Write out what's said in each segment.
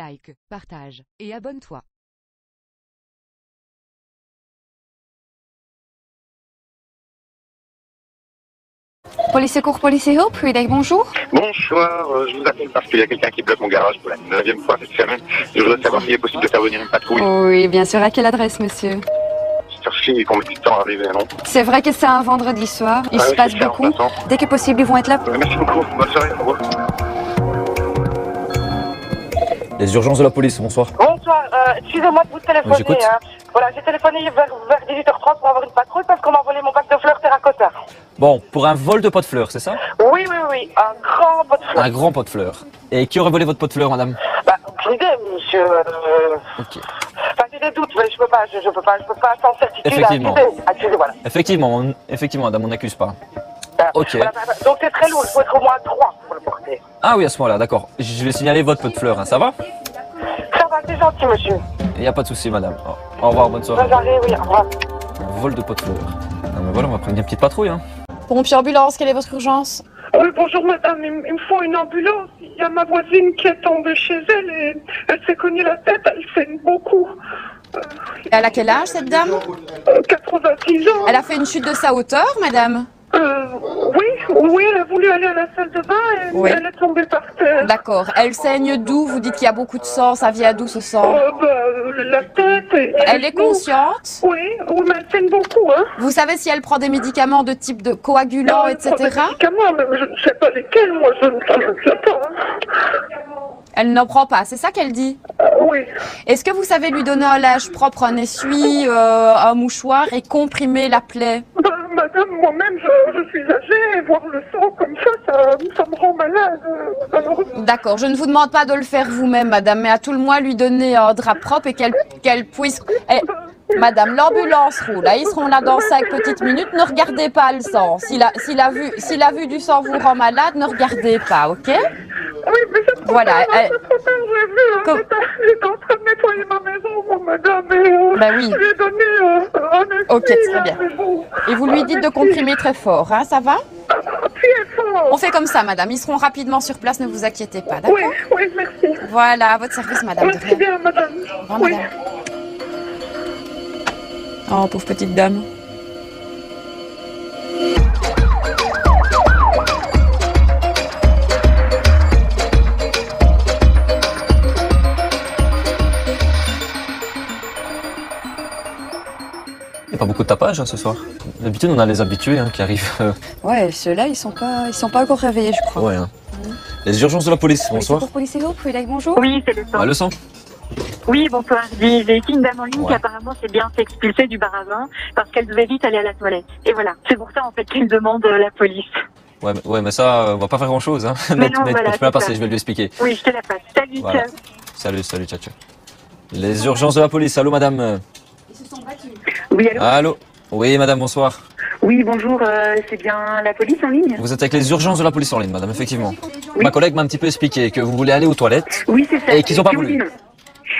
like, partage, et abonne-toi. Police secours, police et hope, bonjour. Bonsoir, euh, je vous appelle parce qu'il y a quelqu'un qui bloque mon garage pour la neuvième fois cette semaine. Je voudrais savoir s'il est possible de faire venir une patrouille. Oui, bien sûr. À quelle adresse, monsieur? Chercher met du temps à arriver, non? C'est vrai que c'est un vendredi soir. Il Ah se oui, passe c'est ça, en beaucoup. passant. Dès que possible, ils vont être là. Euh, Merci beaucoup, bonne soirée, au revoir. Les urgences de la police, bonsoir. Bonsoir, euh, excusez-moi de vous téléphoner. hein. Voilà, j'ai téléphoné vers, vers 18h30 pour avoir une patrouille parce qu'on m'a volé mon bac de fleurs terracotta. Bon, pour un vol de pot de fleurs, c'est ça? Oui, oui, oui, un grand pot de fleurs. Un grand pot de fleurs. Et qui aurait volé votre pot de fleurs, madame? Bah, aucune idée, monsieur. Euh... Ok. Enfin, j'ai des doutes, mais je peux pas, je, je peux pas, je peux pas sans certitude Effectivement. accuser. Accuser, voilà. Effectivement, on- effectivement, madame, on n'accuse pas. Voilà. Ok. Voilà, bah, donc c'est très lourd, il faut être au moins trois pour le porter. Ah oui, à ce moment-là, d'accord. Je vais signaler votre pot de fleurs, hein, ça va? Ça va, c'est gentil, monsieur. Il n'y a pas de souci, madame. Au revoir, bonne soirée. Bonne soirée, oui, au revoir. Vol de pot de fleurs. Ah, mais voilà, on va prendre une petite patrouille. Hein. Pompier ambulance, quelle est votre urgence? Oui, bonjour madame, il, me faut une ambulance. Il y a ma voisine qui est tombée chez elle et elle s'est cognée la tête, elle saigne beaucoup. Elle a quel âge, cette dame? Euh, 86 ans. Elle a fait une chute de sa hauteur, madame? Euh, oui, oui, elle a voulu aller à la salle de bain et Oui. elle est tombée par terre. D'accord. Elle saigne d'où? Vous dites qu'il y a beaucoup de sang. Ça vient d'où ce sang Euh, bah, la tête et... Elle est consciente? Oui, oui, mais elle saigne beaucoup, hein. Vous savez si elle prend des médicaments de type de coagulant, Elle prend etc. des médicaments, mais je ne sais pas lesquels, moi, je ne je ne sais pas. Elle n'en prend pas, c'est ça qu'elle dit Euh, oui, Est-ce que vous savez lui donner un linge propre, un essuie, euh, un mouchoir et comprimer la plaie Bah, madame, moi-même, je, je suis âgée et voir le sang comme ça, ça, ça me rend malade. Euh, Alors, D'accord, je ne vous demande pas de le faire vous-même, madame, mais à tout le moins lui donner un drap propre et qu'elle puisse... madame, l'ambulance roule, là, ils seront là dans cinq petites minutes, ne regardez pas le sang. Si la, si la, vue, si la vue du sang vous rend malade, ne regardez pas, ok? Oui, mais c'est trop Voilà, tard, hein, elle- c'est trop tard, j'ai vu. hein, Comme- j'étais- en train de nettoyer ma maison, moi, madame, et euh, Bah oui. je lui ai donné euh, un essuie, Ok, très hein, bien. bon, Et vous lui dites de comprimer très fort, hein, ça va? Fort. On fait comme ça, madame, ils seront rapidement sur place, ne vous inquiétez pas, d'accord? Oui, oui, merci. Voilà, à votre service, madame. Merci bien, madame. Revoir, Oui. madame. Oh, pauvre petite dame. Il n'y a pas beaucoup de tapage hein, ce soir. D'habitude, on a les habitués hein, qui arrivent. euh, Ouais, ceux-là, ils sont pas, ils sont pas encore réveillés, je crois. ouais, hein. Les urgences de la police, bonsoir. Pour police et hope, oui, bonjour. Oui, c'est le sang. Ah, le sang Oui, bonsoir. J'ai ici une dame en ligne Ouais. qui apparemment s'est bien fait expulser du bar à vin parce qu'elle devait vite aller à la toilette. Et voilà, c'est pour ça en fait qu'elle demande euh, la police. ouais, mais, ouais, mais ça, euh, on va pas faire grand chose. Hein. Mais non, mais, voilà, tu peux la passer, je vais lui expliquer. Oui, je te la passe. Salut, Voilà. ciao. Salut, salut, ciao, ciao. Les urgences de la police, allô madame Oui, allô Allô Oui, madame, bonsoir. Oui, bonjour, euh, c'est bien la police en ligne Vous êtes avec les urgences de la police en ligne, madame, effectivement. Oui. Ma collègue m'a un petit peu expliqué que vous voulez aller aux toilettes. Oui, c'est ça. Et qu'ils ont pas Ils voulu.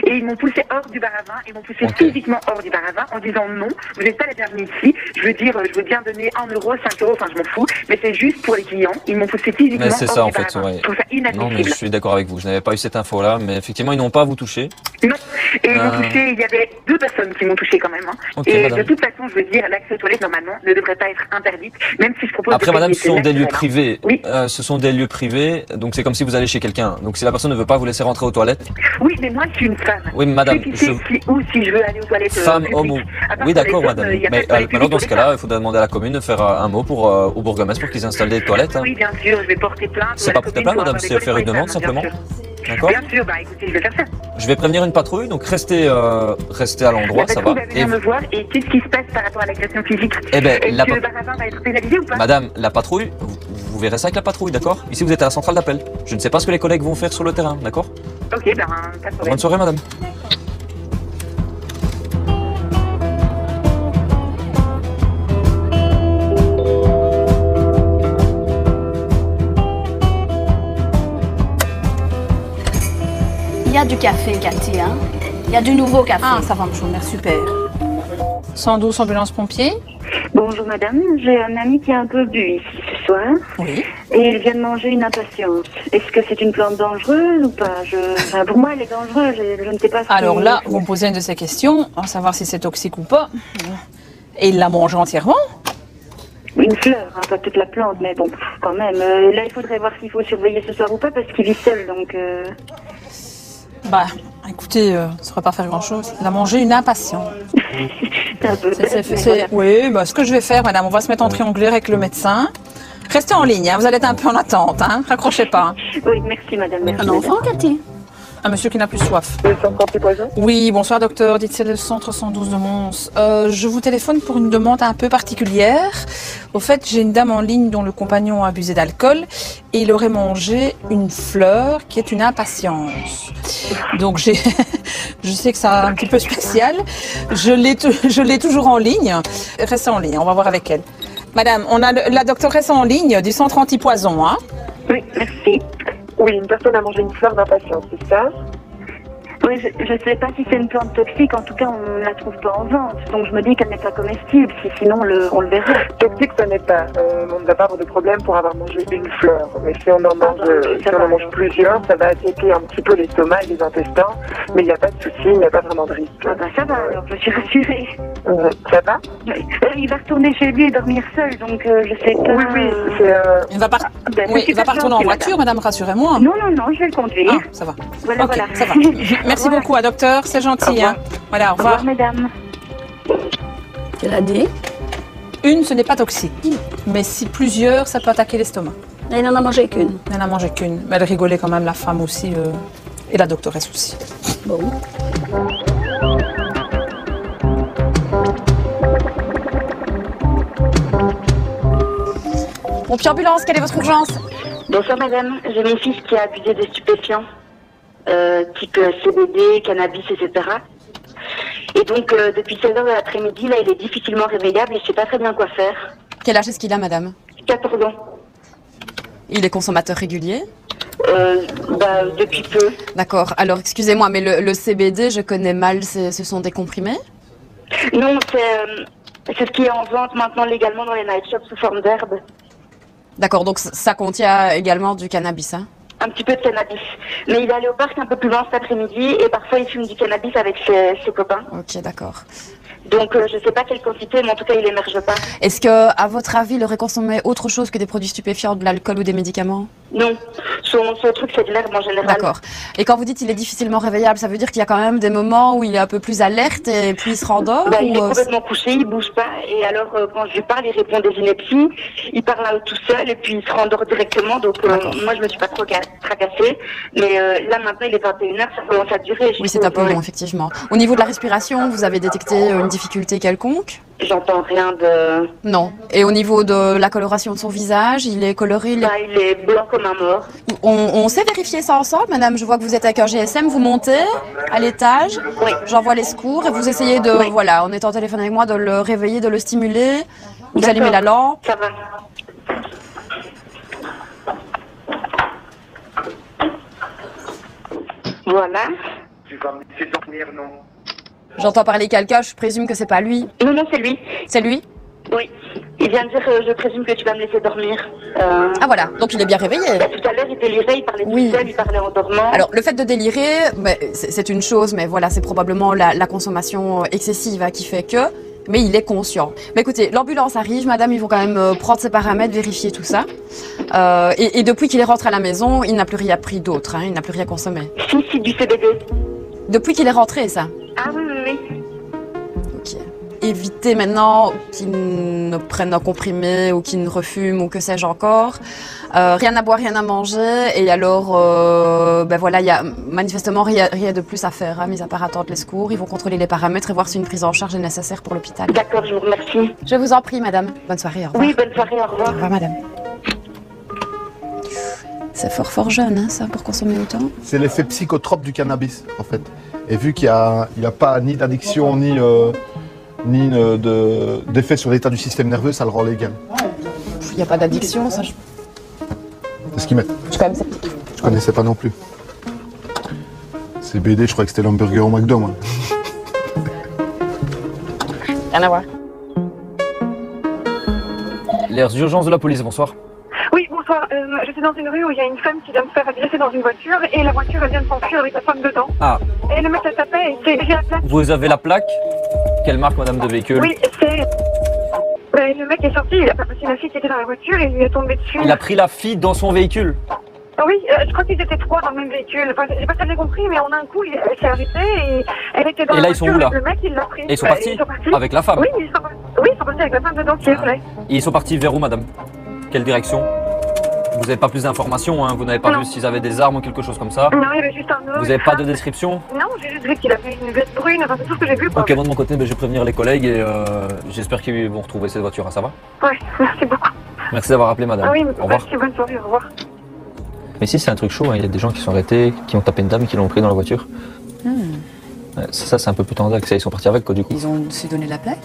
Et ils m'ont poussé hors du bar à vin, ils m'ont poussé physiquement hors du bar à vin en disant non, vous n'êtes pas la bienvenue ici. Je veux dire, je veux bien donner 1 euro, 5 euros, enfin je m'en fous, mais c'est juste pour les clients. Ils m'ont poussé physiquement Mais c'est hors ça, du en bar fait, à vin. ouais. Je trouve ça Non, mais inadmissible. je suis d'accord avec vous. Je n'avais pas eu cette info-là, mais effectivement, ils n'ont pas à vous toucher. Non. Et ils m'ont Euh. touché, il y avait deux personnes qui m'ont touché quand même. hein. Et madame. de toute façon, je veux dire, l'accès aux toilettes, normalement, ne devrait pas être interdite, même si je propose Après, de madame, ce sont des lieux privés. Oui. Euh, ce sont des lieux privés, donc c'est comme si vous allez chez quelqu'un. Donc si la personne ne veut pas vous laisser rentrer aux toilettes, Oui, mais moi, je suis une femme. Oui, madame, Je sais je- si, ou si je veux aller aux toilettes. euh, femme, homme Oui, d'accord, hommes, madame. euh, Mais euh, alors, dans ce cas-là, il faudrait demander à la commune de faire un mot pour, euh, au bourgmestre pour qu'ils installent des toilettes. hein. Oui, bien sûr, je vais porter plainte. C'est pas porter plainte, madame, c'est faire une demande, simplement. D'accord Bien sûr. Bah écoutez, je vais faire ça. Je vais prévenir une patrouille, donc restez, euh, restez à l'endroit, la ça va. va venir Et me voir et qu'est-ce qui se passe par rapport à l'agression physique Eh ben, Est-ce la que le va être pénalisé ou pas Madame, la patrouille, vous, vous verrez ça avec la patrouille, d'accord Ici, vous êtes à la centrale d'appel. Je ne sais pas ce que les collègues vont faire sur le terrain, d'accord Ok, ben, pas de problème. Bonne soirée, madame. Du café, Cathy. Hein Il y a du nouveau café. Ah, ça va me chauffer, super. 112 ambulance pompier. Bonjour madame, j'ai un ami qui a un peu bu ici ce soir. Oui. Et il vient de manger une impatience. Est-ce que c'est une plante dangereuse ou pas? Je... enfin, Pour moi, elle est dangereuse. Je, je ne sais pas si... Alors là, vous me posez une de ces questions, à savoir si c'est toxique ou pas. Et il l'a mangé entièrement Une fleur, hein, pas toute la plante, mais bon, quand même. Euh, là, il faudrait voir s'il faut surveiller ce soir ou pas, parce qu'il vit seul, donc... euh, Bah, écoutez, euh, ça ne va pas faire grand-chose. Il a mangé une impatience. Oui, bah, ce que je vais faire, madame, on va se mettre en triangulaire avec le médecin. Restez en ligne, hein, vous allez être un peu en attente, hein, raccrochez pas. Oui, merci, madame. Merci, Un enfant, Cathy? Un monsieur qui n'a plus soif. Le centre antipoison Oui, bonsoir docteur, dites c'est le centre 112 de Mons. Euh, je vous téléphone pour une demande un peu particulière. Au fait, j'ai une dame en ligne dont le compagnon a abusé d'alcool et il aurait mangé une fleur qui est une impatience. Donc j'ai, je sais que c'est un petit peu spécial. Je l'ai, je l'ai toujours en ligne. Restez en ligne, on va voir avec elle. Madame, on a le- la doctoresse en ligne du centre antipoison, hein? Oui, merci. Oui, une personne a mangé une fleur d'impatience, c'est ça? Oui, je ne sais pas si c'est une plante toxique, en tout cas, on ne la trouve pas en vente. Donc je me dis qu'elle n'est pas comestible, si sinon le, on le verrait. Toxique, ce n'est pas. Euh, on ne va pas avoir de problème pour avoir mangé une fleur. Mais si on en mange, bah, euh, ça si on en mange plusieurs, ça va attaquer un petit peu l'estomac et les intestins. Mais il n'y a pas de souci, il n'y a pas vraiment de risque. Ah bah ça va, alors je suis rassurée. Euh, ça va Oui. Euh, il va retourner chez lui et dormir seul, donc euh, je sais pas... Oui, oui, euh, Il va pas, Ben, oui, c'est il va pas retourner en voiture, madame, rassurez-moi. Non, non, non, je vais le conduire. Ah, ça va. Voilà, ok, voilà. ça va. Merci Au beaucoup à docteur, c'est gentil. Hein. Voilà, au Au revoir, revoir. mesdames. Elle a dit. Une, ce n'est pas toxique. Mais si plusieurs, ça peut attaquer l'estomac. Elle n'en a mangé qu'une. Elle n'a mangé qu'une. Mais elle rigolait quand même, la femme aussi. euh, et la doctoresse aussi. Bon. Pompier ambulance, quelle est votre urgence? Bonsoir, madame. J'ai mon fils qui a abusé de stupéfiants, euh, type CBD, cannabis, etc. Et donc, euh, depuis 16 heures de l'après-midi, là, il est difficilement réveillable et je sais pas très bien quoi faire. Quel âge est-ce qu'il a, madame? 14 ans. Il est consommateur régulier? Euh, bah, depuis peu. D'accord. Alors, excusez-moi, mais le, le CBD, je connais mal, ce sont des comprimés? Non, c'est euh, c'est ce qui est en vente maintenant légalement dans les night shops sous forme d'herbe. D'accord, donc ça contient également du cannabis, hein? Un petit peu de cannabis. Mais il est allé au parc un peu plus loin cet après-midi et parfois il fume du cannabis avec ses, ses copains. Ok, d'accord. Donc euh, je sais pas quelle quantité, mais en tout cas il émerge pas. Est-ce que, à votre avis, il aurait consommé autre chose que des produits stupéfiants, de l'alcool ou des médicaments? Non, son, son truc c'est de l'herbe en général. D'accord. Et quand vous dites qu'il est difficilement réveillable, ça veut dire qu'il y a quand même des moments où il est un peu plus alerte et puis il se rendort Bah, il est euh, complètement couché, il bouge pas. Et alors, euh, quand je lui parle, il répond des inepties. Il parle tout seul et puis il se rendort directement. Donc, euh, moi, je me suis pas trop ca- tracassée. Mais euh, là, maintenant, il est 21h, ça commence à durer. Oui, c'est un peu long, effectivement. Au niveau de la respiration, vous avez détecté une difficulté quelconque? J'entends rien de. Non. Et au niveau de la coloration de son visage, il est coloré il est- Bah, il est blanc un mort. on, on sait vérifier ça ensemble, madame Je vois que vous êtes avec un GSM, vous montez à l'étage, Oui. j'envoie les secours et vous essayez de, Oui. voilà, en étant au téléphone avec moi, de le réveiller, de le stimuler. Vous allumez la lampe. Ça va. Voilà. Tu vas me laisser dormir, non? J'entends parler quelqu'un, je présume que c'est pas lui. Non, non, c'est lui. C'est lui? Oui. Il vient de dire, je présume que tu vas me laisser dormir. Euh, Ah voilà, donc il est bien réveillé. bah, tout à l'heure, il délirait, il parlait Oui. tout seul, il parlait en dormant. Alors, le fait de délirer, c'est une chose, mais voilà, c'est probablement la, la consommation excessive hein, qui fait que. Mais il est conscient. Mais écoutez, l'ambulance arrive, madame, ils vont quand même euh, prendre ses paramètres, vérifier tout ça. Euh, et, et depuis qu'il est rentré à la maison, il n'a plus rien pris d'autre, hein, il n'a plus rien consommé. Si, si, du CBD. Depuis qu'il est rentré, ça? Ok. Évitez maintenant qu'il ne prenne un comprimé ou qu'il ne refume ou que sais-je encore. Euh, rien à boire, rien à manger. Et alors, euh, ben voilà, il y a manifestement rien, rien de plus à faire, hein, mis à part attendre les secours. Ils vont contrôler les paramètres et voir si une prise en charge est nécessaire pour l'hôpital. D'accord, je vous remercie. Je vous en prie, madame. Bonne soirée, au revoir. Oui, bonne soirée, au Au revoir. revoir, madame. C'est fort, fort jeune, hein, ça, pour consommer autant. C'est l'effet psychotrope du cannabis, en fait. Et vu qu'il n'y a, il a pas ni d'addiction, ni, euh, ni euh, de- d'effet sur l'état du système nerveux, ça le rend légal. Il n'y a pas d'addiction, ça. Je... C'est ce qu'ils mettent. je suis quand même sceptique. Je connaissais pas non plus. CBD, je crois que c'était l'hamburger au McDo, moi. Rien à voir. Les urgences de la police, bonsoir. bonsoir. Euh, J'étais dans une rue où il y a une femme qui vient de se faire agresser dans une voiture et la voiture elle vient de s'enfuir avec la femme dedans. Ah, Et le mec la tapait et c'est j'ai la plaque. vous avez la plaque? Quelle marque, madame, de véhicule Oui, c'est. Ben, le mec est sorti, il a pas passé la fille qui était dans la voiture et il lui est tombé dessus. Il a pris la fille dans son véhicule. Ah Oui, euh, je crois qu'ils étaient trois dans le même véhicule. Enfin, j'ai pas très bien compris, mais en un coup, il- elle s'est arrêtée et elle était dans Et la là, ils sont voiture où, là le mec, il l'a pris. Et ils sont partis Avec la femme Oui, ils sont, oui, ils sont partis avec la femme dedans qui est vraie. Et ils sont partis vers où, madame? Quelle direction? Vous n'avez pas plus d'informations, hein Vous n'avez pas Non. vu s'ils avaient des armes ou quelque chose comme ça Non, il y avait juste un homme. Vous n'avez pas de description Non, j'ai juste vu qu'il avait une veste brune, enfin, c'est tout ce que j'ai vu, quoi. Ok, moi de mon côté, ben, je vais prévenir les collègues et euh, j'espère qu'ils vont retrouver cette voiture. hein, ça va Ouais, merci beaucoup. Merci d'avoir appelé, madame. Ah oui, Au revoir. merci, bonne soirée, au revoir. Mais si, c'est un truc chaud. hein. Il y a des gens qui sont arrêtés, qui ont tapé une dame et qui l'ont pris dans la voiture. Hmm. Ouais, ça, ça, c'est un peu plus tendax. ça, Ils sont partis avec, quoi, du coup. Ils ont su donner la plaque?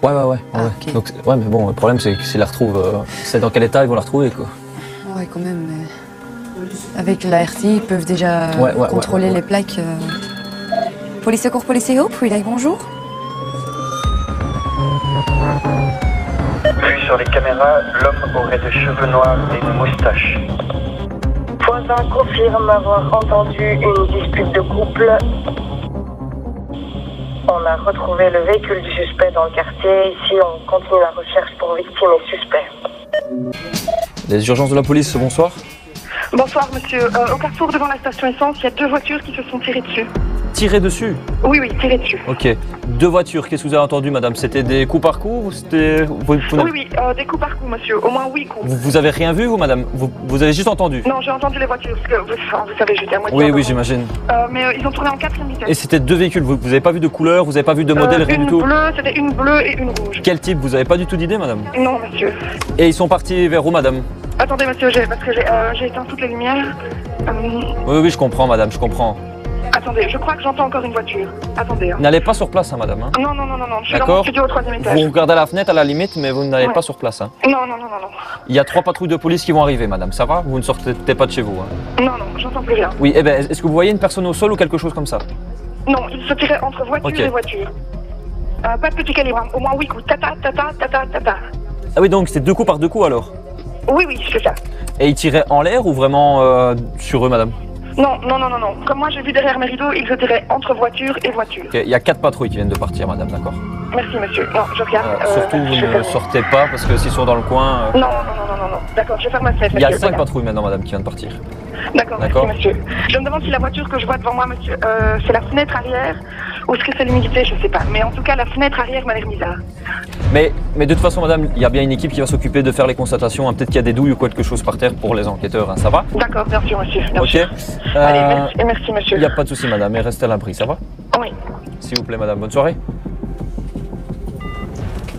Ouais, ouais, ouais. ouais. Ah, ok. Donc, ouais, mais bon, le problème, c'est que s'ils la retrouvent, euh, c'est dans quel état ils vont la retrouver, quoi. Ouais, quand même. mais Avec la RT, ils peuvent déjà Ouais, ouais, ouais, contrôler ouais, ouais. les plaques. euh. Police secours, police et hope, oui, là, bonjour. Vu sur les caméras, l'homme aurait des cheveux noirs et une moustache. Voisin confirme avoir entendu une dispute de couple. On a retrouvé le véhicule du suspect dans le quartier. Ici, on continue la recherche pour victime et suspect. Les urgences de la police, bonsoir. Bonsoir, monsieur. Euh, au carrefour devant la station essence, il y a deux voitures qui se sont tirées dessus. Tiré dessus Oui, oui, tirées dessus. Ok. Deux voitures, qu'est-ce que vous avez entendu, madame? C'était des coups par coup ou c'était. Vous, Oui, oui, euh, des coups par coup, monsieur. Au moins huit coups. vous- vous avez rien vu, vous, madame? Vous, vous avez juste entendu? Non, j'ai entendu les voitures, parce que vous, enfin, vous savez, j'étais à moitié. Oui, oui, j'imagine. Euh, mais euh, ils ont tourné en quatrième vitesse. Et c'était deux véhicules, vous n'avez pas vu de couleur, vous n'avez pas vu de modèle, rien une du tout? bleue, c'était une bleue et une rouge. Quel type? Vous n'avez pas du tout d'idée, madame? Non, monsieur. Et ils sont partis vers où, madame? Attendez, monsieur, parce que j'ai éteint toutes les lumières. Oui, oui, je comprends, madame, je comprends. Attendez, je crois que j'entends encore une voiture. Attendez. hein. N'allez pas sur place, hein, madame. hein. Non, non, non, non, non, je suis dans mon studio au troisième étage. Vous regardez à la fenêtre à la limite, mais vous n'allez Ouais. pas sur place. hein. Non, non, non, non, non. Il y a trois patrouilles de police qui vont arriver, madame. Ça va? Vous ne sortez pas de chez vous. Non, non, j'entends plus rien. Oui, eh ben, est-ce que vous voyez une personne au sol ou quelque chose comme ça? Non, il se tirait entre voiture et voiture. Euh, pas de petit calibre, au moins huit coups. Tata, tata, tata, tata. Ah oui, donc c'était deux coups par deux coups alors? Oui, oui, c'est ça. Et ils tiraient en l'air ou vraiment euh, sur eux, madame? Non, non, non, non, non. Comme moi j'ai vu derrière mes rideaux, il se tirait entre voiture et voiture. Il y a quatre patrouilles qui viennent de partir, madame, d'accord Merci, monsieur. Non, je regarde. Euh, euh, Surtout, vous ne sortez pas parce que s'ils sont dans le coin. euh, Non, non, non, non, non, non. D'accord, je ferme ma fenêtre. Il y a cinq patrouilles maintenant, madame, qui viennent de partir. D'accord, merci, D'accord. monsieur. Je me demande si la voiture que je vois devant moi, monsieur, euh, c'est la fenêtre arrière ou est-ce que c'est l'humidité, je sais pas. Mais en tout cas, la fenêtre arrière m'a l'air bizarre. Mais, mais de toute façon, madame, il y a bien une équipe qui va s'occuper de faire les constatations. hein. Peut-être qu'il y a des douilles ou quelque chose par terre pour les enquêteurs, hein. ça va D'accord, bien sûr, monsieur. Bien Ok. sûr. Euh, Allez, merci, et merci, monsieur. Il n'y a pas de souci, madame, et restez à l'abri, ça va Oui. S'il vous plaît, madame, bonne soirée.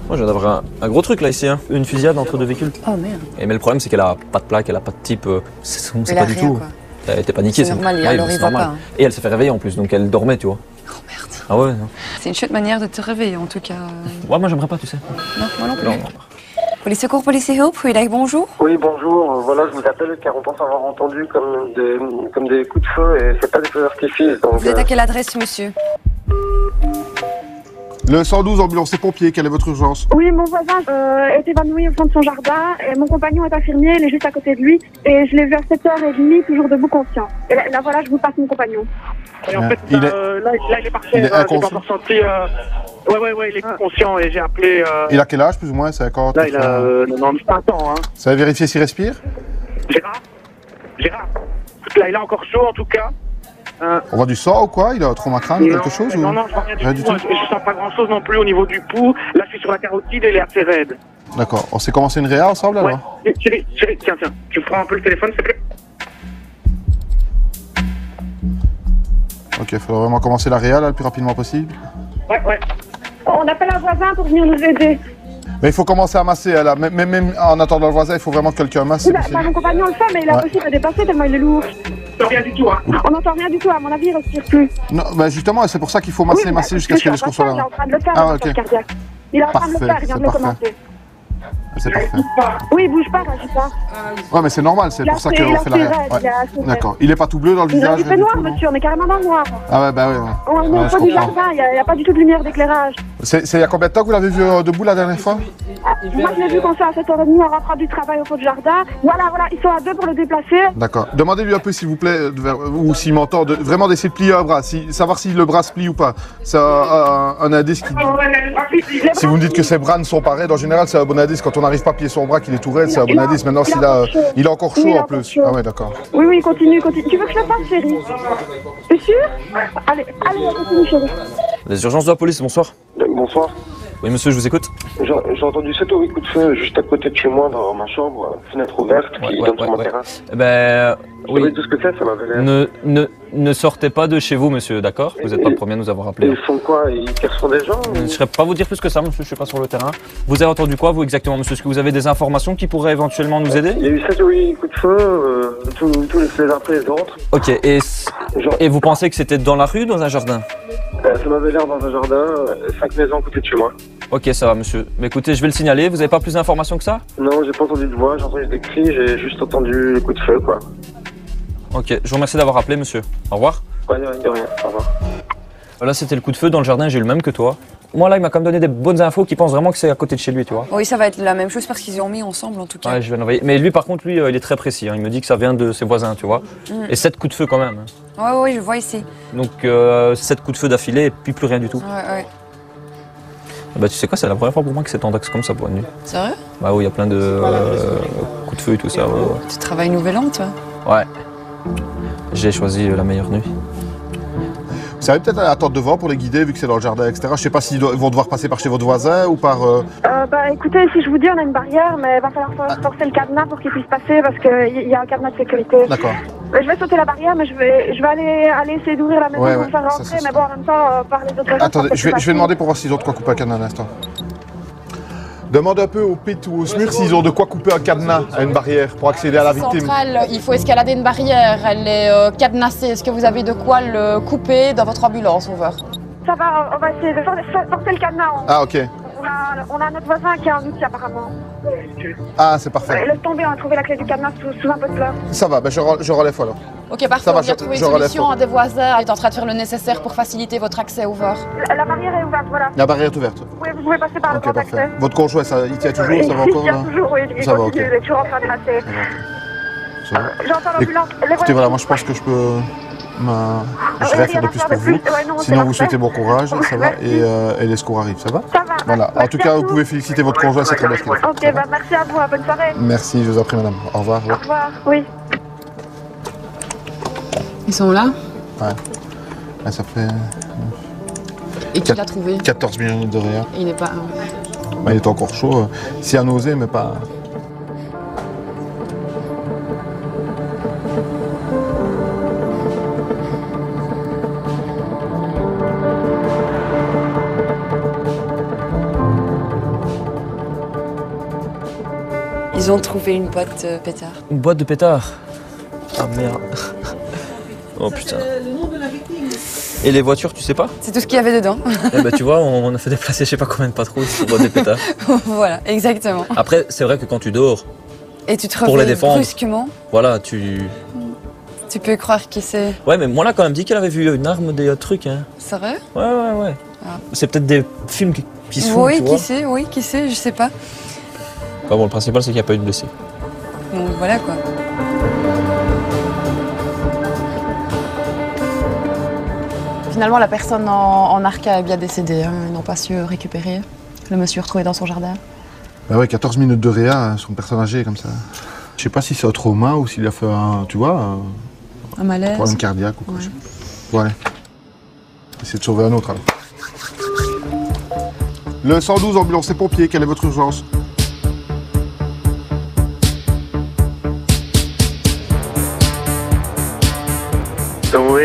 Moi, je viens d'avoir un, un gros truc là ici, hein. une fusillade entre deux véhicules. Oh merde. Et, mais le problème, c'est qu'elle a pas de plaque, elle a pas de type. euh, c'est pas du rien, tout. quoi. Elle était paniquée. C'est normal, ouais, alors c'est il voit normal. pas, hein. Et elle s'est fait réveiller en plus, donc elle dormait, tu vois. Ah ouais, non. C'est une chouette manière de te réveiller, en tout cas. Ouais, moi, j'aimerais pas, tu sais. Non, moi non plus. Non, non. Police secours, police et hope, oui, là, bonjour. Oui, bonjour. euh, Voilà, je vous appelle car on pense avoir entendu comme des, comme des coups de feu et c'est pas des feux d'artifice. Vous êtes euh, à quelle adresse, monsieur? Le 112 ambulance et pompiers, quelle est votre urgence Oui, mon voisin euh, est évanoui au fond de son jardin et mon compagnon est infirmier, il est juste à côté de lui et je l'ai vu à 7h30, toujours debout conscient. Et là, là, voilà, je vous passe mon compagnon. Et en Euh, fait, il est- euh, là, là, il est parti. il est euh, inconscient. senti. Euh... Ouais, ouais, ouais, il est conscient et j'ai appelé. Euh... Il a quel âge plus ou moins 50 Là, il a euh, 95 ans. Hein. Ça va vérifier s'il respire Gérard Gérard Là, il a encore chaud en tout cas. Euh, On voit du sang ou quoi Il a un trauma crâne ou non, quelque chose Non, ou... non, je vois rien du Rien tout. du tout Je, je sens pas grand chose non plus au niveau du pouls. Là, je suis sur la carotide et il est assez raide. D'accord. On s'est commencé une réa ensemble Ouais. alors Chérie, chérie, tiens, tiens. Tu prends un peu le téléphone, s'il te plaît Ok, il faudrait vraiment commencer la réa là, le plus rapidement possible. Ouais, ouais. On appelle un voisin pour venir nous aider. Mais il faut commencer à masser là. Même, même- même en attendant le voisin, il faut vraiment que quelqu'un masse. Oui, bah, bah, mon compagnon le fait, mais il a Ouais. possible de dépasser tellement il est lourd. rien du tout, hein. On n'entend rien du tout, à mon avis, il respire plus. Non, bah justement, c'est pour ça qu'il faut masser, Oui, masser bah, jusqu'à ce que les secours soient train de là. Il est en train de le faire, Ah, massage cardiaque. Il est en train de le faire, il vient de le commencer. C'est parfait. Oui, bouge pas, réagis pas. Ouais, mais c'est normal, c'est Il pour ça il qu'on fait la Ouais. il raide. D'accord. Il est pas tout bleu dans le Il visage fait rien du noir, tout, non monsieur, on est carrément dans le noir. Ah ouais, bah ouais. ouais. On est au fond du jardin, il n'y il a pas du tout de lumière d'éclairage. C'est c'est il y a combien de temps que vous l'avez vu euh, debout la dernière fois? Moi, je l'ai vu quand c'est à 7h30 en rentrant du travail au fond du jardin. Voilà, voilà, ils sont à deux pour le déplacer. D'accord. Demandez-lui un peu, s'il vous plaît, ou s'il m'entend, de vraiment d'essayer de plier un bras, si, savoir si le bras se plie ou pas. C'est un, un- un indice qui. Si vous me dites que ses bras ne sont pas raides, en général, c'est un bon indice. Quand on n'arrive pas à plier son bras, qu'il est tout raide, c'est un bon indice. Maintenant, s'il a, il a encore chaud en plus. chaud. Ah ouais, d'accord. Oui, oui, continue, continue. Tu veux que je le fasse, chérie? T'es sûr Allez, allez, continue, chérie. Les urgences de la police, bonsoir. Bonsoir. Oui, monsieur, je vous écoute. J'ai entendu 7 ou 8 coups de feu juste à côté de chez moi, dans ma chambre, fenêtre ouverte, qui donne sur mon terrain. Eh Ben, Vous oui. savez tout ce que c'est, ça m'avait. Ne, ne, ne sortez pas de chez vous, monsieur, d'accord? Vous n'êtes pas le premier à nous avoir appelé. Ils font quoi? Ils sur des gens Je ne saurais pas vous dire plus que ça, monsieur, je suis pas sur le terrain. Vous avez entendu quoi, vous, exactement, monsieur? Est-ce que vous avez des informations qui pourraient éventuellement nous aider? Il y a eu 7 ou 8 coups de feu, euh, tous, tous les, uns après les autres. Ok, et, et vous pensez que c'était dans la rue, dans un jardin? Euh, ça m'avait l'air dans un jardin, 5 maisons à côté de chez moi. Ok, ça va, monsieur. Mais écoutez, je vais le signaler. Vous n'avez pas plus d'informations que ça? Non, j'ai pas entendu de voix, j'ai entendu des cris, j'ai juste entendu les coups de feu, quoi. Ok, je vous remercie d'avoir appelé, monsieur. Au revoir. Ouais, de rien, de rien, au revoir. Là, c'était le coup de feu dans le jardin, j'ai eu le même que toi. Moi, là, il m'a quand même donné des bonnes infos qui pensent vraiment que c'est à côté de chez lui, tu vois. Oui, ça va être la même chose parce qu'ils ont mis ensemble en tout cas. Ouais, je vais l'envoyer. Mais lui, par contre, lui, euh, il est très précis. hein. Il me dit que ça vient de ses voisins, tu vois. Mm. Et sept coups de feu quand même. hein. Ouais, ouais, je vois ici. Donc, euh, sept coups de feu d'affilée et puis plus rien du tout. Ouais, ouais. Ah Bah, tu sais quoi, c'est la première fois pour moi que c'est en dax comme ça pour une nuit. Sérieux? Bah oui, il y a plein de euh, coups de feu et tout ça. ouais, ouais. Tu travailles Nouvel An, toi? Ouais. J'ai choisi euh, la meilleure nuit. Savez peut-être attendre devant pour les guider, vu que c'est dans le jardin, etc. Je sais pas s'ils vont devoir passer par chez votre voisin ou par. euh, Euh, bah écoutez, si je vous dis, on a une barrière, mais il va falloir for- forcer le cadenas pour qu'il puisse passer parce qu'il y a un cadenas de sécurité. D'accord. Euh, Je vais sauter la barrière, mais je vais, je vais aller, aller essayer d'ouvrir la maison Ouais, pour ouais, faire ça, rentrer, ça, mais bon, en même temps, euh, par les autres Attendez, je vais, je vais demander pour voir s'ils ont de quoi couper un cadenas un instant. Demande un peu au PIT ou au SMUR s'ils ont de quoi couper un cadenas à une barrière pour accéder à la victime. Centrale, il faut escalader une barrière, elle est euh, cadenassée. Est-ce que vous avez de quoi le couper dans votre ambulance, Over Ça va, on va essayer de for- for- forcer le cadenas. Ah, ok. On a, on a notre voisin qui a un outil apparemment. Ah, c'est parfait. Laisse tomber, on a trouvé la clé du cadenas sous, sous un pot de fleurs. Ça va, ben je, re- je relève alors. Ok, parfait, Ça va, on vient je- trouver je une relève solution. pas. Un des voisins est en train de faire le nécessaire pour faciliter votre accès, Over. La, la barrière est ouverte, voilà. La barrière est ouverte. Vous pouvez, vous pouvez passer par le Ok, grand parfait. accès. Votre conjoint, ça, il tient toujours, Il- ça va il encore tient là toujours, oui, il Ça va, ok. il est toujours en train de. Ça va. J'entends l'ambulance. Les Écoutez, voilà, moi je pense que je peux. Ma- Je vais rien faire de plus pour vous. C'est Sinon, vous souhaitez bon courage, ça va, et, euh, et les secours arrivent, ça va Ça va. Voilà. En tout cas, vous pouvez féliciter votre conjoint, c'est très bien ce qu'il a fait. Ok, bah merci à vous, hein, bonne soirée. Merci, je vous en prie, madame. Au revoir. Au revoir, oui. Ils sont là Ouais. Là, ça fait Et qui l'a trouvé 14 minutes de rien. Il n'est pas. Bah, il est encore chaud. euh, S'il a nausé, mais pas. Ils ont trouvé une boîte euh, pétard. Une boîte de pétard. Ah merde. Oh putain. Et les voitures, tu sais pas C'est tout ce qu'il y avait dedans. Eh ben, tu vois, on, a fait déplacer je sais pas combien de patrouilles pour boîte des pétards. voilà, exactement. Après, c'est vrai que quand tu dors, Et tu te Pour les défendre. brusquement. voilà, tu. Tu peux croire qui c'est. Ouais, mais moi, a quand même dit qu'elle avait vu une arme, des trucs. Hein. C'est vrai Ouais, ouais, ouais. Ah. C'est peut-être des films qui, qui se font, Oui, tu qui vois. sait, oui, qui sait, je sais pas. Enfin, bon, le principal, c'est qu'il n'y a pas eu de blessés. Donc voilà quoi. Finalement, la personne en, en arca est bien décédée. hein. Ils n'ont pas su récupérer. Le monsieur retrouvé dans son jardin. Bah ouais, 14 minutes de réa hein, sur une personne âgée comme ça. Je sais pas si c'est un trauma ou s'il a fait un, tu vois, un Un malaise. problème cardiaque ou quoi. Ouais. Essayez de sauver un autre alors. Le 112 ambulance et pompiers, quelle est votre urgence?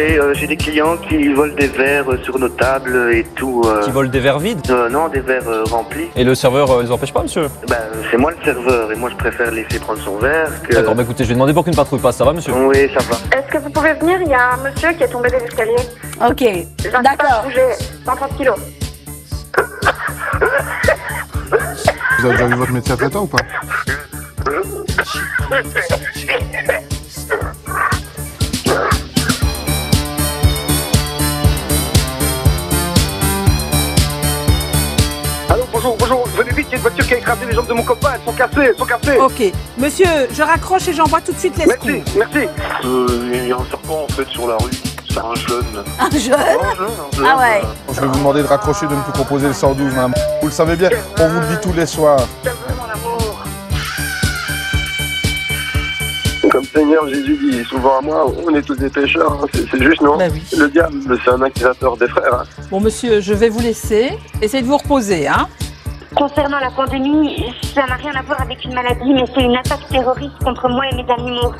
Oui, euh, j'ai des clients qui volent des verres euh, sur nos tables et tout. euh. Qui volent des verres vides Euh, Non, des verres euh, remplis. Et le serveur euh, les empêche pas, monsieur Ben, c'est moi le serveur et moi je préfère laisser prendre son verre que... D'accord, bah écoutez, je vais demander pour qu'une patrouille passe, ça va, monsieur Oui, ça va. Est-ce que vous pouvez venir? Il y a un monsieur qui est tombé des escaliers. Ok, D'accord. bouger 130 kilos. Vous avez déjà vu votre médecin traitant ou pas? bonjour, bonjour, venez vite. qu'il y a une voiture qui a écrasé les jambes de mon copain. Elles sont cassées, elles sont cassées. Ok. Monsieur, je raccroche et j'envoie tout de suite les Merci, merci. Euh, Il y a un serpent en fait sur la rue. C'est un jeune. Un jeune Un jeune, un jeune. Ah ouais. Je vais vous demander de raccrocher, de ne plus composer le 112, madame. Vous le savez bien, on vous le dit tous les soirs. Comme Seigneur Jésus dit souvent à moi, on est tous des pécheurs, hein. c'est c'est juste non. Bah Le diable, c'est un accusateur des frères. hein. Bon, monsieur, je vais vous laisser. Essayez de vous reposer, hein. Concernant la pandémie, ça n'a rien à voir avec une maladie, mais c'est une attaque terroriste contre moi et mes animaux.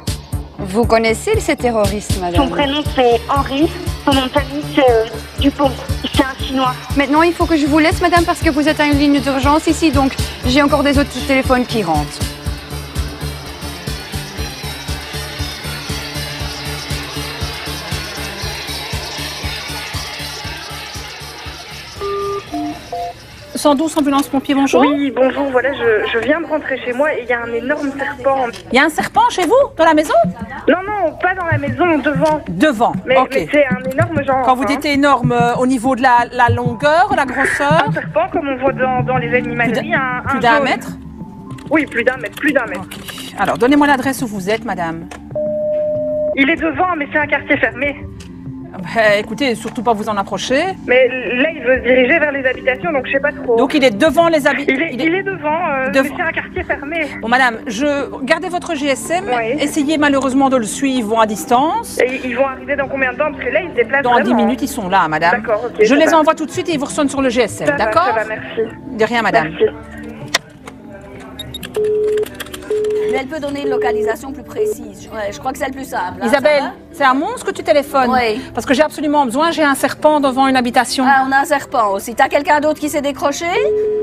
Vous connaissez ces terroristes, Son madame prénom c'est Henri, son nom de famille c'est euh, Dupont. C'est un chinois. Maintenant, il faut que je vous laisse, madame, parce que vous êtes à une ligne d'urgence ici, donc j'ai encore des autres téléphones qui rentrent. « 112 ambulance pompier, bonjour. Oui, bonjour, voilà, je, je viens de rentrer chez moi et il y a un énorme serpent. Il y a un serpent chez vous, dans la maison? Non, non, pas dans la maison, devant. Devant, Mais, ok. mais c'est un énorme genre. Quand vous hein. dites énorme, euh, au niveau de la, la longueur, la grosseur? Un serpent, comme on voit dans, dans les animaleries, un, Plus un d'un mètre? Oui, plus d'un mètre, plus d'un mètre. Alors, donnez-moi l'adresse où vous êtes, madame. Il est devant, mais c'est un quartier fermé. Bah, écoutez, surtout pas vous en approcher. Mais là, il veut se diriger vers les habitations, donc je sais pas trop. Donc, il est devant les habitations. Il est, il est devant, euh, Dev- mais c'est un quartier fermé. Bon, madame, je gardez votre GSM. Essayez malheureusement de le suivre à distance. Et ils vont arriver dans combien de temps? Parce que là, ils se déplacent Dans 10 vraiment. minutes, ils sont là, madame. D'accord, ok, Je les va. envoie tout de suite et ils vous ressonnent sur le GSM, d'accord? ça va, merci. De rien, madame. Mais elle peut donner une localisation plus précise. Ouais, je crois que c'est le plus simple. hein, Isabelle, ça va? C'est à Mons que tu téléphones Oui. Parce que j'ai absolument besoin, j'ai un serpent devant une habitation. Ah, on a un serpent aussi. T'as quelqu'un d'autre qui s'est décroché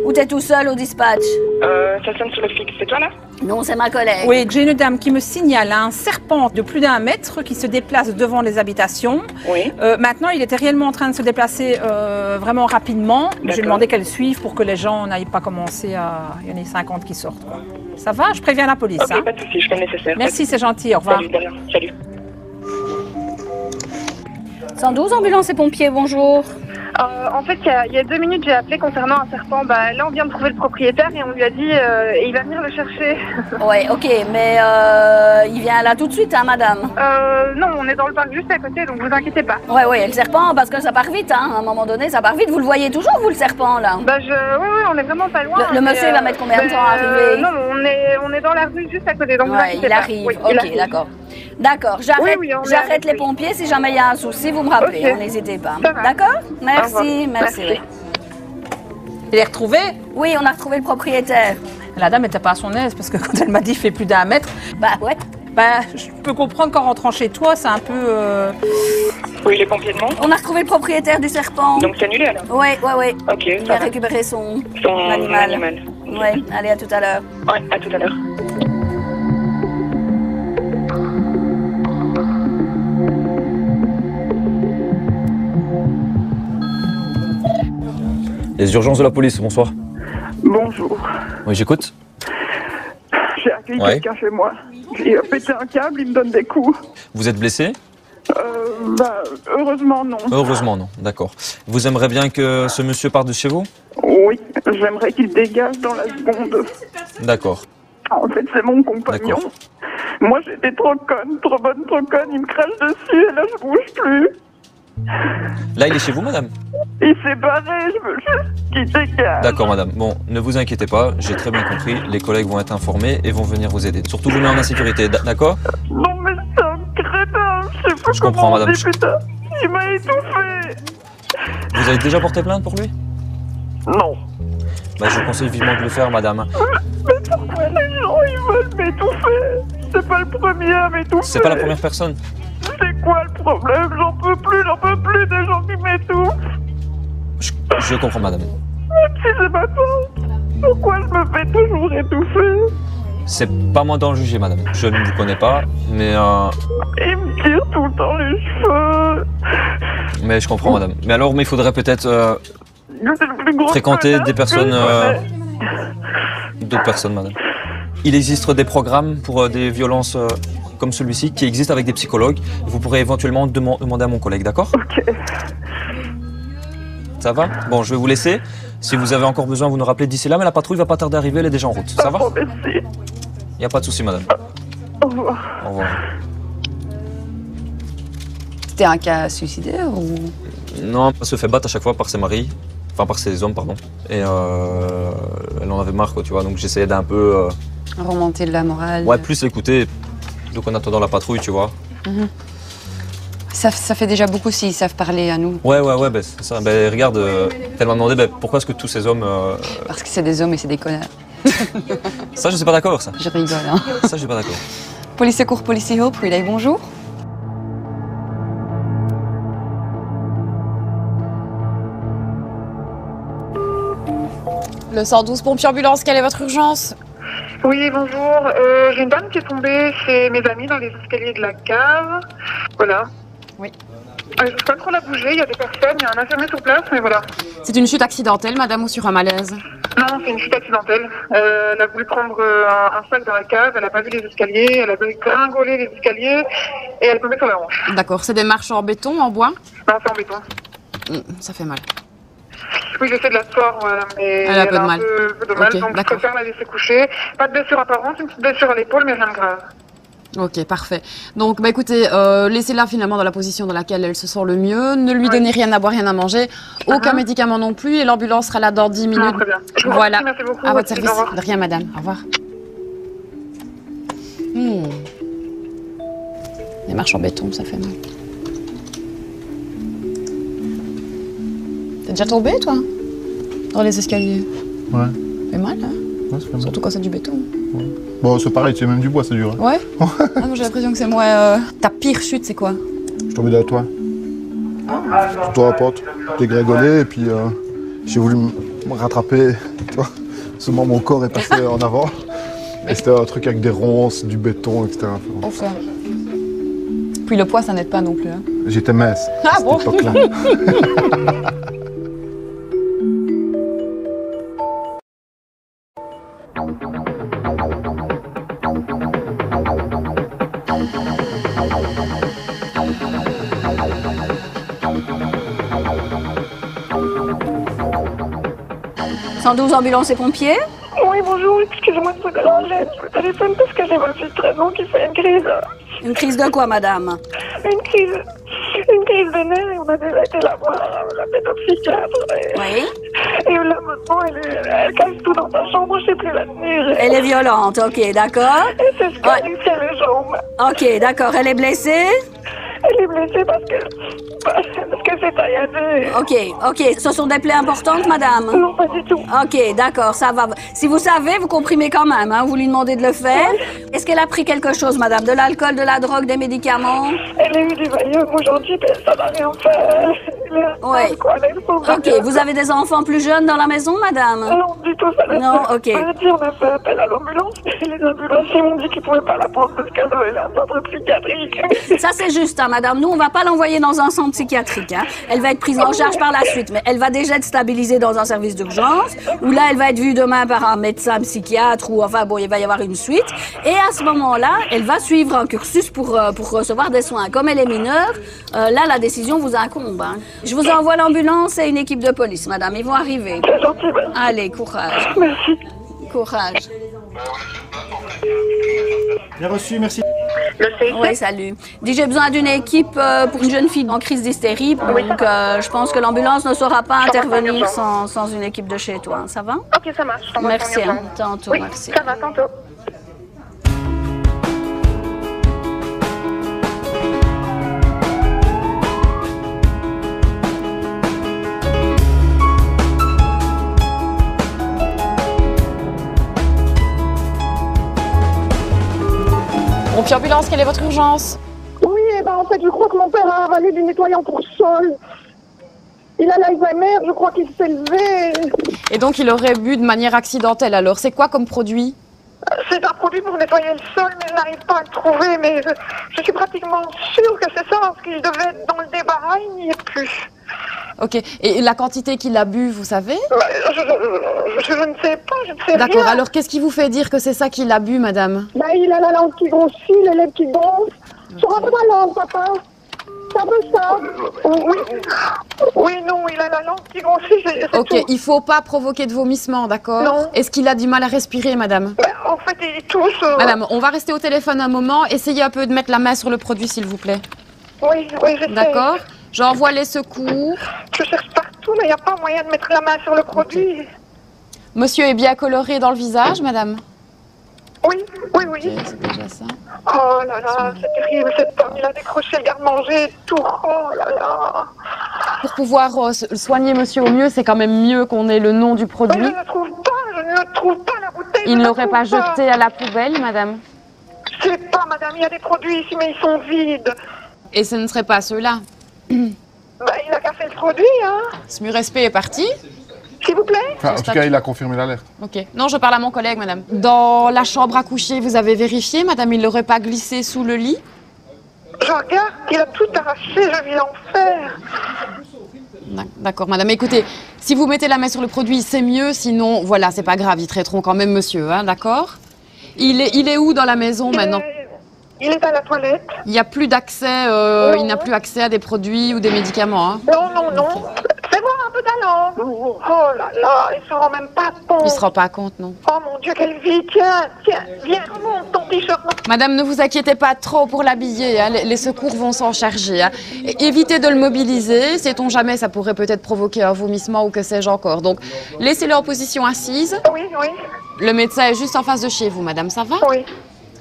Ou t'es tout seul au dispatch? Euh, ça sonne sur le fixe. C'est toi là? Non, c'est ma collègue. Oui, j'ai une dame qui me signale un serpent de plus d'un mètre qui se déplace devant les habitations. Oui. Euh, maintenant, il était réellement en train de se déplacer euh, vraiment rapidement. J'ai D'accord. demandé qu'elle suive pour que les gens n'aillent pas commencer à... Il y en a 50 qui sortent. quoi. Ça va? Je préviens la police. Ok, hein. pas de soucis, je fais le nécessaire. Merci, c'est gentil. Au revoir. Salut, de rien. Salut. 112 ambulance et pompiers, bonjour. Euh, en fait, il y, a, il y a deux minutes, j'ai appelé concernant un serpent. Bah, là, on vient de trouver le propriétaire et on lui a dit euh, il va venir le chercher. Ouais, ok, mais euh, il vient là tout de suite, hein, madame? Non, on est dans le parc juste à côté, donc vous inquiétez pas. Ouais, ouais, et le serpent, parce que ça part vite, hein. À un moment donné, ça part vite. Vous le voyez toujours, vous, le serpent, là? Bah, je... Oui, oui, on est vraiment pas loin. Le- monsieur, il va mettre combien de mais, temps à arriver? Non, on est, on est dans la rue juste à côté, donc vous Ouais, inquiétez il pas. arrive. Oui, il ok, arrive. d'accord. D'accord, j'arrête Oui, oui, les pompiers. Si jamais il y a un souci, vous me rappelez. Hein, N'hésitez pas. D'accord? Merci, merci. Merci. Il est retrouvé? Oui, on a retrouvé le propriétaire. La dame n'était pas à son aise parce que quand elle m'a dit fait plus d'un mètre, Bah ouais. bah, je peux comprendre qu'en rentrant chez toi, c'est un peu. euh, Oui, les pompiers de Mons. On a retrouvé le propriétaire du serpent. Donc c'est annulé alors Ouais, ouais, ouais. Ok, Il va va. récupérer son, Son animal. animal. Ouais, allez, à tout à l'heure. Ouais, à tout à l'heure. Les urgences de la police, bonsoir. Bonjour. Oui, j'écoute. J'ai accueilli Ouais. quelqu'un chez moi. Il a pété un câble, il me donne des coups. Vous êtes blessé Euh, bah, heureusement, non. Heureusement, non. D'accord. Vous aimeriez bien que ce monsieur parte de chez vous Oui, j'aimerais qu'il dégage dans la seconde. D'accord. En fait, c'est mon compagnon. Moi, j'étais trop conne, trop bonne, trop conne. Il me crache dessus et là, je bouge plus. Là, il est chez vous, madame Il s'est barré, je veux juste qu'il dégage. D'accord, madame. Bon, ne vous inquiétez pas, j'ai très bien compris. Les collègues vont être informés et vont venir vous aider. Surtout vous mettre en insécurité, d'accord Non, mais c'est un crétin. Je sais pas Je comment comprends, madame. dit, putain. Il m'a étouffé. Vous avez déjà porté plainte pour lui Non. Bah, je vous conseille vivement de le faire, madame. Mais pourquoi les gens, ils veulent m'étouffer? C'est pas le premier à m'étouffer. C'est pas la première personne. C'est quoi le problème? J'en peux plus, j'en peux plus des gens qui m'étouffent. Je comprends, madame. Même si c'est ma faute. Pourquoi je me fais toujours étouffer? C'est pas moi d'en juger, madame. Je ne vous connais pas, mais euh, Il me tire tout le temps les cheveux. mais je comprends, madame. Mais alors, mais il faudrait peut-être euh, C'est le plus gros fréquenter des personnes, euh, d'autres personnes, madame. Il existe des programmes pour euh, des violences comme celui-ci qui existent avec des psychologues. Vous pourrez éventuellement deman- demander à mon collègue, d'accord? Ok. Ça va? Bon, je vais vous laisser. Si vous avez encore besoin, vous nous rappelez d'ici là, mais la patrouille va pas tarder à arriver, elle est déjà en route. Ça va? Merci. Il n'y a pas de souci, madame. Au revoir. Au revoir. C'était un cas suicidaire ou? Non, elle se fait battre à chaque fois par ses maris. Enfin, par ses hommes, pardon. Et euh, elle en avait marre, quoi, tu vois. Donc j'essayais d'un peu. euh, remonter de la morale ouais, plus l'écouter. Donc en attendant la patrouille, tu vois. Mhm. ça, ça fait déjà beaucoup s'ils savent parler à nous. Ouais, ouais, ouais, ben, c'est ça. Ben, regarde, euh, elle m'a demandé ben, pourquoi est-ce que tous ces hommes. euh, Parce que c'est des hommes et c'est des connards. Ça, je suis pas d'accord, ça. Je rigole, hein. Ça, je suis pas d'accord. Police secours, police Hope, Relay, bonjour. Le 112 pompier ambulance, quelle est votre urgence? Oui, bonjour. Euh, J'ai une dame qui est tombée chez mes amis dans les escaliers de la cave. Voilà. Oui. Euh, je ne pas trop la bouger, il y a des personnes, il y a un infirmier sur place, mais voilà. C'est une chute accidentelle, madame, ou sur un malaise Non, c'est une chute accidentelle. Euh, elle a voulu prendre un, un sac dans la cave, elle n'a pas vu les escaliers, elle a voulu gringoler les escaliers et elle est tombée sur la hanche. D'accord, c'est des marches en béton, en bois Non, c'est en béton. Hmm, Ça fait mal. Oui, j'essaie de la soir, voilà, mais Elle a un peu de mal. peu, peu de mal, Ok, donc je préfère la laisser coucher. Pas de blessure apparente, une petite blessure à l'épaule, mais rien de grave. Ok, parfait. Donc, bah écoutez, euh, laissez-la finalement dans la position dans laquelle elle se sent le mieux. Ne lui donnez rien à boire, rien à manger. Aucun médicament non plus. Et l'ambulance sera là dans 10 minutes. Très bien. Je vous Voilà. merci beaucoup. À votre service. De rien, madame. Au revoir. Hmm. Les marches en béton, ça fait mal. T'es déjà tombé, toi Dans les escaliers? Ouais. Ça fait mal, hein? Ouais, ça fait mal. Surtout quand c'est du béton. Bon, c'est pareil, c'est même du bois, ça dure. hein. Ouais? Ah, Moi, j'ai l'impression que c'est moi. euh, Ta pire chute, c'est quoi? Je suis tombé derrière toi. Sur la porte, dégringolé, et puis euh, j'ai voulu me rattraper. Tu vois, seulement mon corps est passé en avant. Et c'était un truc avec des ronces, du béton, etc. Enfin. Puis le poids, ça n'aide pas non plus. hein. J'étais mince Ah à cette bon époque-là. « 112 ambulance et pompiers Oui, bonjour, excusez-moi de vous déranger. Je vous téléphone parce que j'ai ma fille 13 ans qui fait une crise. Une crise de quoi, madame Une crise. Une crise de nerfs et on a déjà été la voir, la pédopsychiatre. Et, Oui. et là maintenant, elle, est- elle casse tout dans sa chambre, je sais plus la tenir. Elle est violente, ok, d'accord. Et c'est ce qu'elle fait les jambes. Ok, d'accord. Elle est blessée Elle est blessée parce que. Parce que c'est tailladé. Ok, ok. Ce sont des plaies importantes, madame Non, pas du tout. Ok, d'accord, ça va. Si vous savez, vous comprimez quand même, hein, vous lui demandez de le faire. Est-ce qu'elle a pris quelque chose, madame? De l'alcool, de la drogue, des médicaments? Elle a eu du Valium aujourd'hui, mais ça n'a rien fait. Oui. Ok, vous avez des enfants plus jeunes dans la maison, madame? Non, du tout, ça Non, ok. on a fait appel à l'ambulance, et les ambulanciers m'ont dit qu'ils pouvaient pas la prendre parce qu'elle avait un centre psychiatrique. Ça, c'est juste, hein, madame. Nous, on va pas l'envoyer dans un centre psychiatrique. hein. Elle va être prise en charge par la suite, mais elle va déjà être stabilisée dans un service d'urgence, où là, elle va être vue demain par un médecin psychiatre, ou enfin, bon, il va y avoir une suite. Et à ce moment-là, elle va suivre un cursus pour, euh, pour recevoir des soins. Comme elle est mineure, euh, là, la décision vous incombe. hein. Je vous envoie l'ambulance et une équipe de police, madame. Ils vont arriver. C'est gentil, madame. Allez, courage. Merci. Courage. Bien reçu, merci. Oui, salut. Dis, j'ai besoin d'une équipe euh, pour une jeune fille en crise d'hystérie. Donc, euh, je pense que l'ambulance ne saura pas intervenir sans, sans une équipe de chez toi. Ça va? Ok, ça marche. Merci. hein. Tantôt, Oui, merci. Ça va, tantôt. Quelle est votre urgence Oui, eh ben, en fait, je crois que mon père a avalé du nettoyant pour sol. Il a l'Alzheimer, je crois qu'il s'est levé. Et donc, il aurait bu de manière accidentelle. Alors, c'est quoi comme produit C'est un produit pour nettoyer le sol, mais je n'arrive pas à le trouver. Mais je, je suis pratiquement sûre que c'est ça, parce qu'il devait être dans le débarras, il n'y est plus. Ok. Et la quantité qu'il a bu, vous savez Bah, je, je- je- je ne sais pas, je ne sais D'accord. Alors, qu'est-ce qui vous fait dire que c'est ça qu'il a bu, madame Bah, il a la langue qui grossit, les lèvres qui gonflent. Sur un peu la langue, papa. regardez ça. Oui, oui, non, il a la langue qui grossit. c'est- c'est Ok, tout. il faut pas provoquer de vomissement, d'accord Non. Est-ce qu'il a du mal à respirer, madame Ben, en fait, il tousse. euh, Madame, on va rester au téléphone un moment. Essayez un peu de mettre la main sur le produit, s'il vous plaît. Oui, oui, je sais. D'accord J'envoie les secours. Je cherche partout, mais il n'y a pas moyen de mettre la main sur le produit. Monsieur est bien coloré dans le visage, madame Oui, oui, oui. C'est déjà ça. Oh là là, c'est terrible cette pomme. Il a décroché le garde-manger tout. Oh là là. Pour pouvoir euh, soigner monsieur au mieux, c'est quand même mieux qu'on ait le nom du Mais produit. je ne trouve pas, je ne trouve pas la bouteille. Il ne la l'aurait pas jeté à la poubelle, madame Je sais pas, madame, il y a des produits ici, mais ils sont vides. Et ce ne serait pas ceux-là. Bah, il a qu'à faire le produit, hein. Smurespé est parti. S'il vous plaît Enfin, en tout cas, il a confirmé l'alerte. Ok. Non, je parle à mon collègue, madame. Dans la chambre à coucher, vous avez vérifié, madame, il l'aurait pas glissé sous le lit? Je regarde, il a tout arraché, je faire. D'ac- D'accord, madame. Écoutez, si vous mettez la main sur le produit, c'est mieux. Sinon, voilà, c'est pas grave. Ils traiteront quand même monsieur, hein, d'accord? Il est, il est où dans la maison maintenant? Il est à la toilette. Il n'y a plus d'accès, euh, il n'a plus accès à des produits ou des médicaments. hein Non, non, non. Fais voir un peu talent. Oh là là, il se rend même pas compte. Il se rend pas compte, non Oh mon Dieu, quelle vie. Tiens, tiens, viens, remonte ton t-shirt. Madame, ne vous inquiétez pas trop pour l'habiller. hein, Les, les secours vont s'en charger. hein. Évitez de le mobiliser. Sait-on jamais, ça pourrait peut-être provoquer un vomissement ou que sais-je encore. Donc, laissez-le en position assise. Oui, oui. Le médecin est juste en face de chez vous, madame. Ça va? Oui.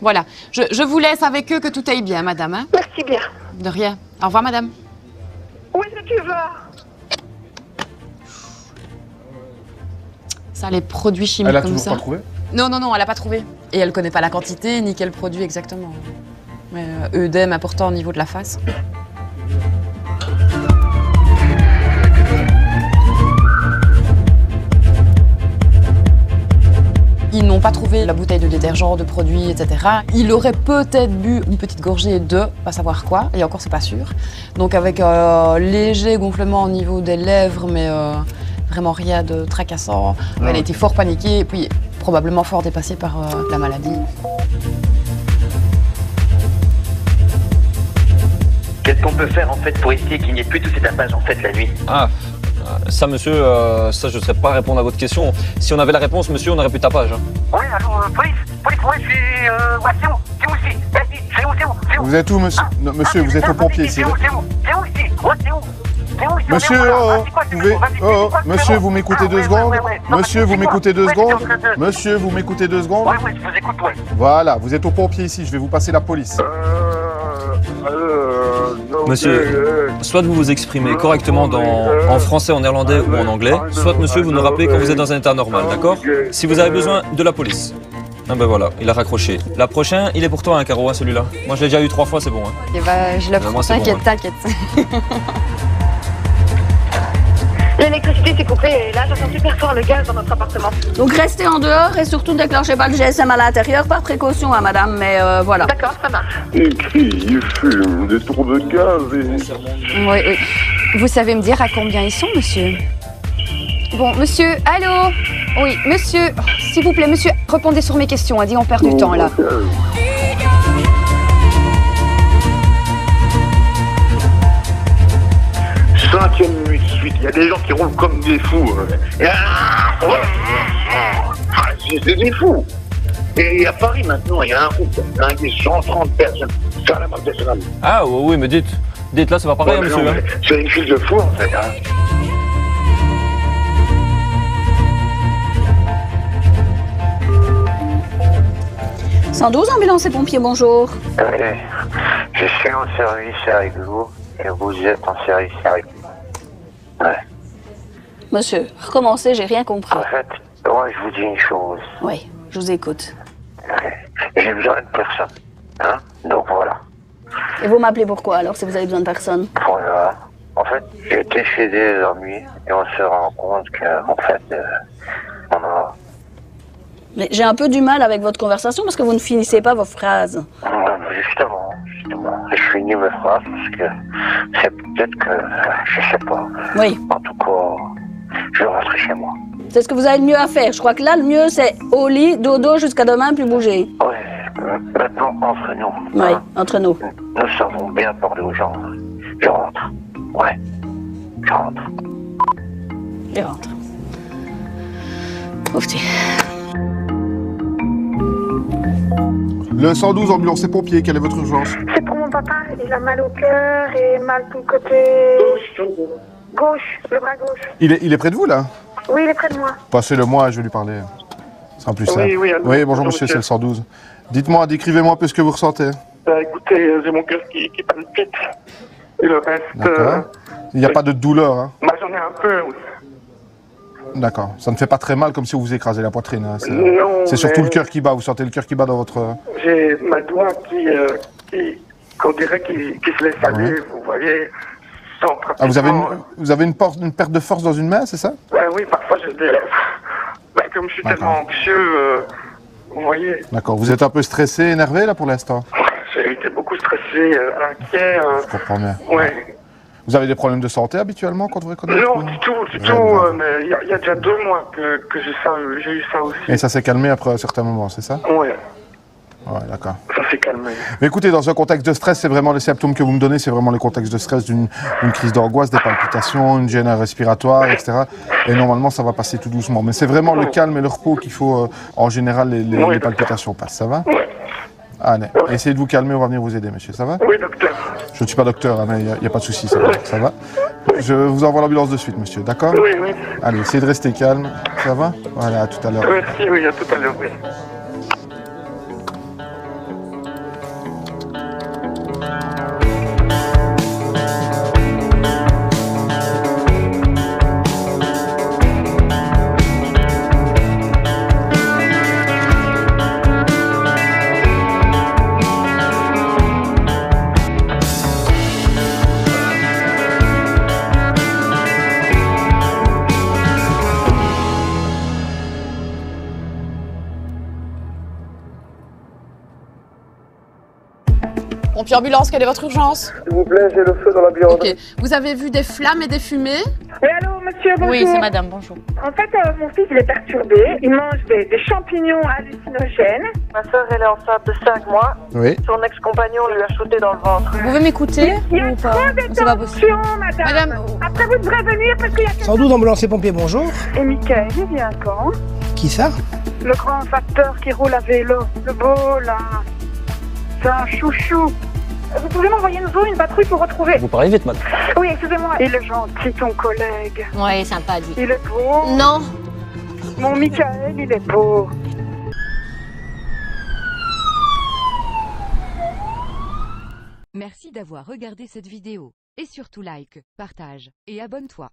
Voilà. Je, je vous laisse avec eux que tout aille bien, madame. hein. Merci bien. De rien. Au revoir, madame. Où est-ce que tu vas? Ça, les produits chimiques Elle a comme toujours ça. pas trouvé? Non, non, non, elle n'a pas trouvé. Et elle connaît pas la quantité ni quel produit exactement. Mais euh, œdème important au niveau de la face. Ils n'ont pas trouvé la bouteille de détergent, de produits, etc. Il aurait peut-être bu une petite gorgée de, pas savoir quoi, et encore c'est pas sûr. Donc avec un léger gonflement au niveau des lèvres, mais euh, vraiment rien de tracassant. Ah Elle a ouais. été fort paniquée, et puis probablement fort dépassée par euh, la maladie. Qu'est-ce qu'on peut faire en fait pour essayer qu'il n'y ait plus tout cet tapage en fait la nuit? Ah, euh, ça, monsieur, euh, ça, je ne saurais pas répondre à votre question. Si on avait la réponse, monsieur, on aurait de tapage. hein. Oui, alors, euh, police, police, ouais, je suis. Euh, ouais, c'est où? C'est où ici? Vas-y, c'est où, c'est où? C'est où? Vous êtes où, monsieur? Non, Monsieur, vous êtes au pompier ici. C'est où, c'est où? C'est où ici? Ouais, c'est où? C'est où ici? Monsieur, oh, Ah, oh, oh, oh, monsieur, vous m'écoutez Ah, deux ouais, secondes? ouais, ouais, ouais. Non, Monsieur, vous m'écoutez deux Ouais, secondes? Monsieur, vous m'écoutez deux secondes? Ouais, ouais, je vous écoute, ouais. Voilà, vous êtes au pompier ici, je vais vous passer la police. Monsieur, soit vous vous exprimez correctement dans- en français, en néerlandais ou en anglais, soit monsieur, vous nous rappelez quand vous êtes dans un état normal, d'accord? Si vous avez besoin de la police. Ah ben voilà, il a raccroché. La prochaine, il est pour toi, un carreau, hein, celui-là. Moi, je l'ai déjà eu trois fois, c'est bon. hein. Et bah, je le Euh, moi, prends, c'est bon, t'inquiète, hein. t'inquiète. L'électricité s'est coupée et là j'entends super fort le gaz dans notre appartement. Donc restez en dehors et surtout déclenchez pas le GSM à l'intérieur par précaution, hein, madame, mais euh, voilà. D'accord, ça marche. Il crie, il fume, des tours de gaz et... Oui, oui. Vous savez me dire à combien ils sont, monsieur? Bon, monsieur, allô? Oui, monsieur, oh, s'il vous plaît, monsieur, répondez sur mes questions, a dit on perd du temps là. Cinquième nuit de suite, il y a des gens qui roulent comme des fous. euh. Et- Ah, C'est c'est des fous. Et à Paris maintenant, il y a un groupe qui a flingué 130 personnes. La marque. Ah oui, oui, mais dites, dites là, c'est pas pareil, Ouais, hein, monsieur. hein. C'est une file de fous en fait. hein. 112 ambulance et pompiers, bonjour. Ouais, je suis en service avec vous et vous êtes en service avec moi. Ouais. Monsieur, recommencez, j'ai rien compris. En fait, moi je vous dis une chose. Oui, je vous écoute. J'ai besoin de personne. Hein Donc voilà. Et vous m'appelez pourquoi alors si vous avez besoin de personne? Voilà. En fait, j'étais chez des amis et on se rend compte que, en fait, euh, on a. Mais j'ai un peu du mal avec votre conversation parce que vous ne finissez pas vos phrases. Non, Justement, Je finis mes phrases parce que c'est peut-être que. Je sais pas. Oui. En tout cas, je vais rentrer chez moi. C'est ce que vous avez le mieux à faire. Je crois que là, le mieux, c'est au lit, dodo jusqu'à demain, plus bouger. Euh, maintenant, entre nous. Oui, entre nous. Nous savons bien parler aux gens. Je rentre. Ouais. Je rentre. Il rentre. Petit. Le 112 ambulance et pompiers, quelle est votre urgence C'est pour mon papa, il a mal au cœur et mal tout le côté gauche, le bras gauche. il est, il est près de vous là Oui, il est près de moi. Passez-le moi, je vais lui parler. Ce sera plus Oui, simple. oui, allô. bonjour Bonjour, monsieur, c'est le 112. Dites-moi, décrivez-moi un peu ce que vous ressentez. Bah, écoutez, euh, j'ai mon cœur qui, qui palpite. Et le reste, euh. Il n'y a pas de douleur, hein bah, j'en ai un peu, oui. D'accord. Ça ne fait pas très mal comme si vous vous écrasez la poitrine. hein. C'est Non, c'est surtout le cœur qui bat. Vous sentez le cœur qui bat dans votre. J'ai ma doigt qui, euh, qui, qu'on dirait qui, qui se laisse aller, vous voyez, sans pratiquement... Ah, vous avez une, vous avez une, por- une perte de force dans une main, c'est ça? Ouais, oui, parfois je dis... Bah, comme je suis tellement anxieux, euh, vous voyez, D'accord. Vous êtes un peu stressé, énervé là pour l'instant? J'ai été beaucoup stressé, euh, inquiet. euh, Je comprends bien. ouais. Vous avez des problèmes de santé habituellement quand vous reconnaissez Non, du tout, du tout, euh, mais il y, a- il y a déjà deux mois que, que j'ai eu ça aussi. Et ça s'est calmé après un certain moment, c'est ça? Ouais, Ouais, d'accord. ça s'est calmé. Mais écoutez, dans un contexte de stress, c'est vraiment les symptômes que vous me donnez, c'est vraiment les contextes de stress d'une crise d'angoisse, des palpitations, une gêne respiratoire, etc. Et normalement, ça va passer tout doucement. Mais c'est vraiment le calme et le repos qu'il faut, euh, en général, les, les- les palpitations passent. Ça va? Allez, essayez de vous calmer, on va venir vous aider, monsieur. Ça va? Oui, docteur. Je ne suis pas docteur, hein, mais il n'y a, pas de souci, ça va. Ça va Je vous envoie l'ambulance de suite, monsieur, d'accord? Oui, oui. Allez, essayez de rester calme. Ça va? Voilà, à tout à l'heure. Merci, oui, à tout à l'heure, oui. Pompier ambulance, quelle est votre urgence S'il vous plaît, j'ai le feu dans la buanderie. Ok. Vous avez vu des flammes et des fumées Oui, allô, monsieur, bonjour. Oui, c'est madame, bonjour. En fait, euh, mon fils, il est perturbé. Il mange des, des champignons hallucinogènes. Ma soeur, elle est enceinte de 5 mois. Oui. Son ex-compagnon lui a shooté dans le ventre. Vous pouvez m'écouter Il y a ou pas trop C'est pas possible. d'attention, madame. Après, vous devrez venir parce qu'il y a... 112 ambulance et pompiers, bonjour. Et Michael, il vient quand Qui ça Le grand facteur qui roule à vélo. Le beau, là. C'est un chouchou. Vous pouvez m'envoyer une zone, une patrouille pour retrouver... Vous parlez vite, madame. Oui, excusez-moi. Il est gentil, ton collègue. Ouais, sympa lui. Il est beau. Non. Mon Michael, il est beau. Merci d'avoir regardé cette vidéo. Et surtout like, partage et abonne-toi.